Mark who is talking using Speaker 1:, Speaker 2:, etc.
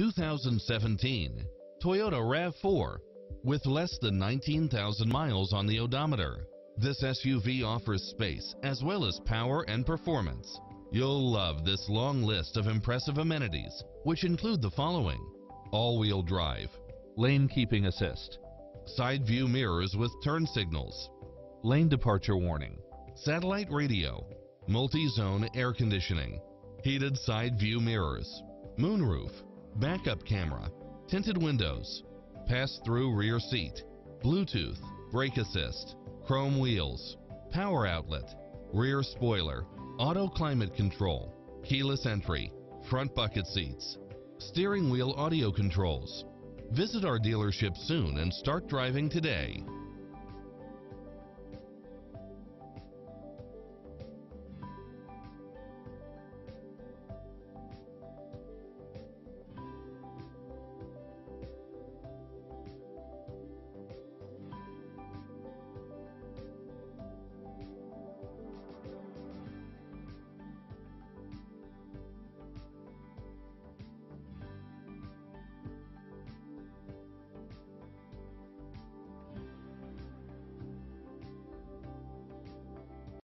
Speaker 1: 2017 Toyota RAV4 with less than 19,000 miles on the odometer. This SUV offers space as well as power and performance. You'll love this long list of impressive amenities, which include the following. All-wheel drive, lane keeping assist, side view mirrors with turn signals, lane departure warning, satellite radio, multi-zone air conditioning, heated side view mirrors, moonroof, backup camera, tinted windows, pass-through rear seat, Bluetooth, brake assist, chrome wheels, power outlet, rear spoiler, auto climate control, keyless entry, front bucket seats, steering wheel audio controls. Visit our dealership soon and start driving today.